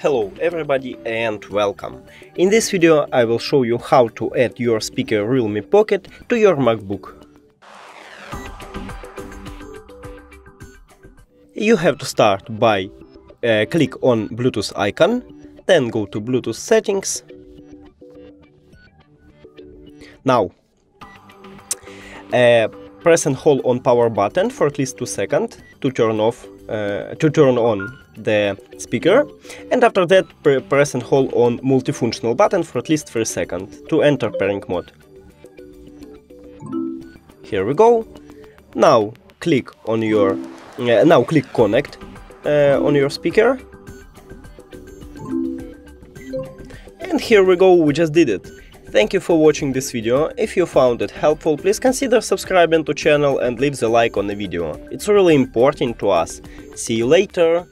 Hello everybody and welcome. In this video I will show you how to add your speaker Realme Pocket to your MacBook. You have to start by uh, click on Bluetooth icon, then go to Bluetooth settings. Now uh, press and hold on power button for at least 2 seconds to turn off uh, to turn on the speaker and after that press and hold on multifunctional button for at least 3 seconds to enter pairing mode. Here we go. Now click on your uh, now click connect uh, on your speaker. And here we go, we just did it. Thank you for watching this video, if you found it helpful please consider subscribing to channel and leave the like on the video, it's really important to us. See you later!